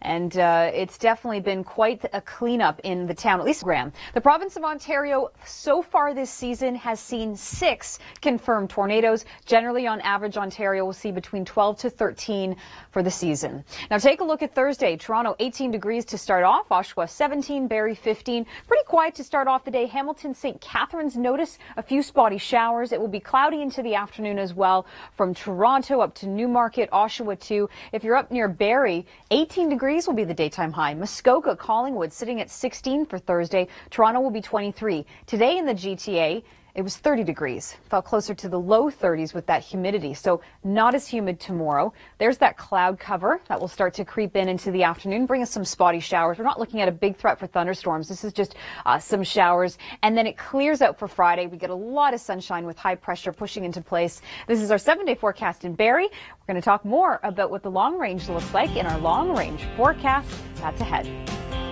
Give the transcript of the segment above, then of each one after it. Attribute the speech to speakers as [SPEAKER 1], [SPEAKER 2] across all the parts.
[SPEAKER 1] And uh, it's definitely been quite a cleanup in the town, at least Graham. The province of Ontario so far this season has seen six confirmed tornadoes. Generally, on average, Ontario will see between 12 to 13 for the season. Now, take a look at Thursday. Toronto 18 degrees to start off, Oshawa 17, Barrie 15. Pretty quiet to start off the day. Hamilton, St. Catharines notice a few spotty showers. It will be cloudy into the afternoon as well from Toronto up to Newmarket, Oshawa 2. If you're up near Barrie, 18 degrees will be the daytime high. Muskoka, Collingwood sitting at 16 for Thursday. Toronto will be 23. Today in the GTA, it was 30 degrees. Felt closer to the low 30s with that humidity. So not as humid tomorrow. There's that cloud cover that will start to creep in into the afternoon, bring us some spotty showers. We're not looking at a big threat for thunderstorms. This is just uh, some showers. And then it clears out for Friday. We get a lot of sunshine with high pressure pushing into place. This is our seven day forecast in Barrie. We're going to talk more about what the long range looks like in our long range forecast. That's ahead.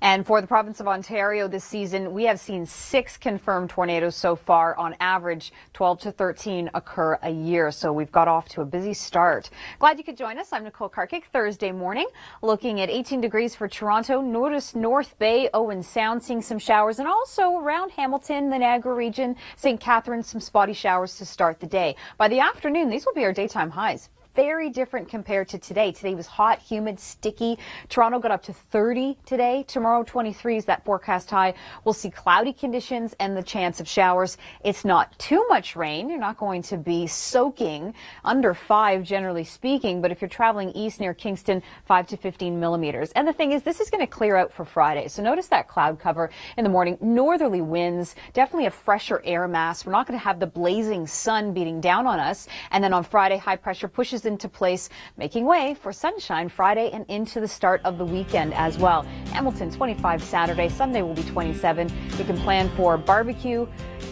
[SPEAKER 1] And for the province of Ontario this season, we have seen six confirmed tornadoes so far. On average, 12 to 13 occur a year. So we've got off to a busy start. Glad you could join us. I'm Nicole Karkic, Thursday morning, looking at 18 degrees for Toronto. Notice North Bay, Owen Sound, seeing some showers, and also around Hamilton, the Niagara region, St. Catharines, some spotty showers to start the day. By the afternoon, these will be our daytime highs very different compared to today. Today was hot, humid, sticky. Toronto got up to 30 today. Tomorrow, 23 is that forecast high. We'll see cloudy conditions and the chance of showers. It's not too much rain. You're not going to be soaking under five, generally speaking. But if you're traveling east near Kingston, five to 15 millimeters. And the thing is, this is going to clear out for Friday. So notice that cloud cover in the morning. Northerly winds, definitely a fresher air mass. We're not going to have the blazing sun beating down on us. And then on Friday, high pressure pushes into place, making way for sunshine Friday and into the start of the weekend as well. Hamilton 25 Saturday, Sunday will be 27. You can plan for barbecue,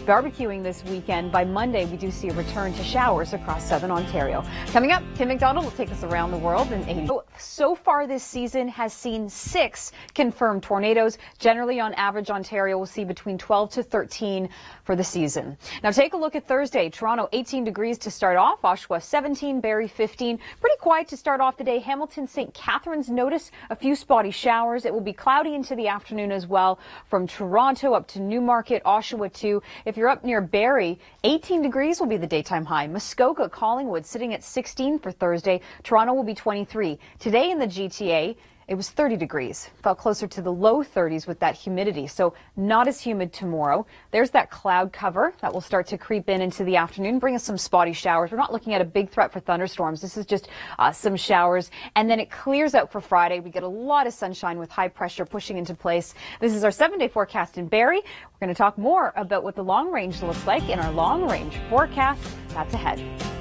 [SPEAKER 1] barbecuing this weekend. By Monday, we do see a return to showers across southern Ontario. Coming up, Kim McDonald will take us around the world in 80. So far this season has seen six confirmed tornadoes. Generally, on average, Ontario will see between 12 to 13 for the season. Now, take a look at Thursday. Toronto 18 degrees to start off, Oshawa 17, Barrie 15. Pretty quiet to start off the day. Hamilton, St. Catharines notice a few spotty showers. It will be cloudy into the afternoon as well from Toronto up to Newmarket, Oshawa too. If you're up near Barrie, 18 degrees will be the daytime high. Muskoka, Collingwood sitting at 16 for Thursday. Toronto will be 23. Today in the GTA, it was 30 degrees. Felt closer to the low 30s with that humidity. So not as humid tomorrow. There's that cloud cover that will start to creep in into the afternoon, bring us some spotty showers. We're not looking at a big threat for thunderstorms. This is just uh, some showers. And then it clears out for Friday. We get a lot of sunshine with high pressure pushing into place. This is our seven day forecast in Barrie. We're going to talk more about what the long range looks like in our long range forecast. That's ahead.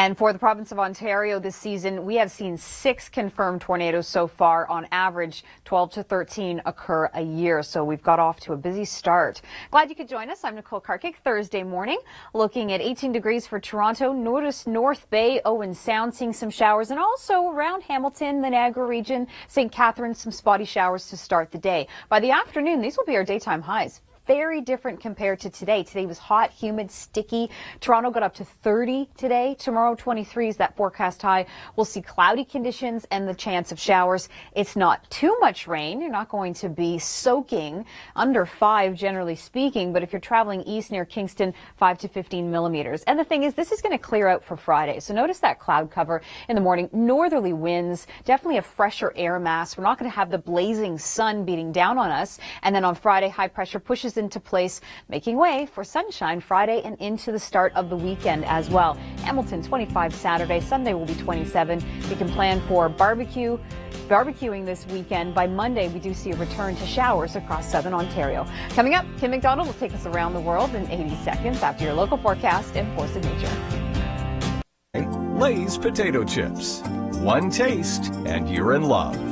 [SPEAKER 1] And for the province of Ontario this season, we have seen six confirmed tornadoes so far. On average, 12 to 13 occur a year. So we've got off to a busy start. Glad you could join us. I'm Nicole Karkic, Thursday morning, looking at 18 degrees for Toronto. Notice North Bay, Owen Sound, seeing some showers, and also around Hamilton, the Niagara region, St. Catharines, some spotty showers to start the day. By the afternoon, these will be our daytime highs very different compared to today. Today was hot, humid, sticky. Toronto got up to 30 today. Tomorrow, 23 is that forecast high. We'll see cloudy conditions and the chance of showers. It's not too much rain. You're not going to be soaking under five, generally speaking. But if you're traveling east near Kingston, five to 15 millimeters. And the thing is, this is going to clear out for Friday. So notice that cloud cover in the morning. Northerly winds, definitely a fresher air mass. We're not going to have the blazing sun beating down on us. And then on Friday, high pressure pushes into place, making way for sunshine Friday and into the start of the weekend as well. Hamilton 25 Saturday, Sunday will be 27. You can plan for barbecue, barbecuing this weekend. By Monday, we do see a return to showers across southern Ontario. Coming up, Kim McDonald will take us around the world in 80 seconds after your local forecast and Force of Nature.
[SPEAKER 2] Lay's potato chips. One taste and you're in love.